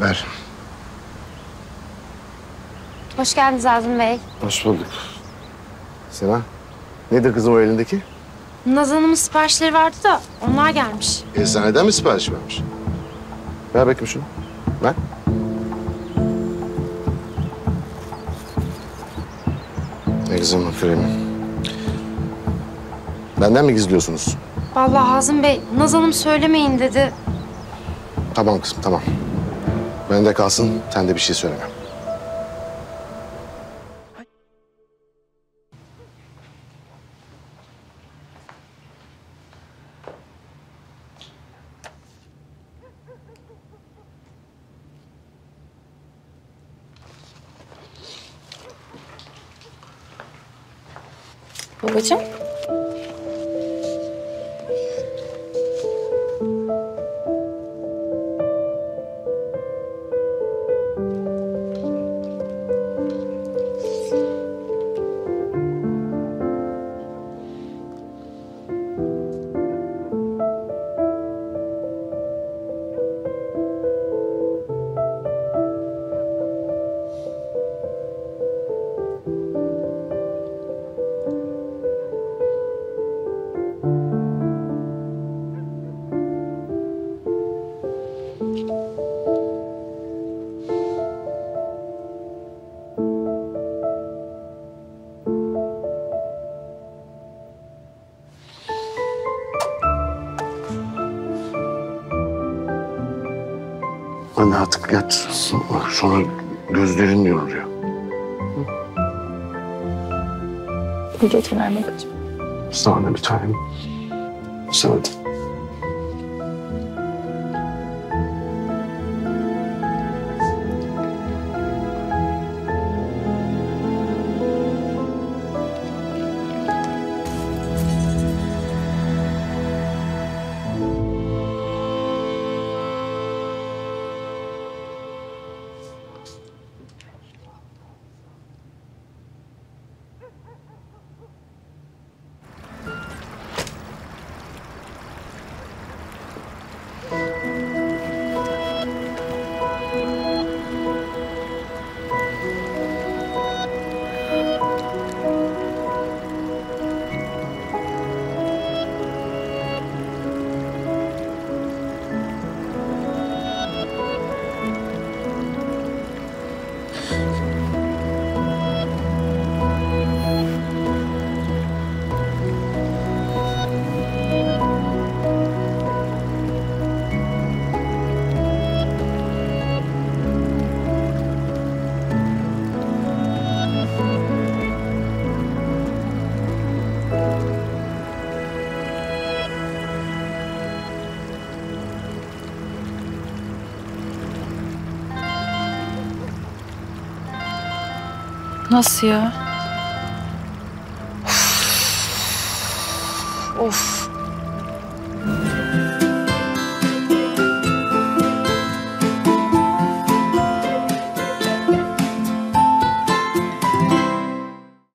Ver. Hoş geldiniz Azim Bey. Hoş bulduk. Sena, nedir kızım o elindeki? Naz Hanım'ın siparişleri vardı da onlar gelmiş. Eczaneden mi sipariş vermiş? Ver bakayım şunu. Ver. Egzama kremi. Benden mi gizliyorsunuz? Vallahi Hazım Bey, Naz Hanım söylemeyin dedi. Tamam kızım, tamam. Bende kalsın, sen de bir şey söyleme. Babacığım. Anne artık yat. Sonra gözlerin yoruluyor. İyi geceler babacığım. Sana bir tanem. Sana da. Nasıl ya? Of.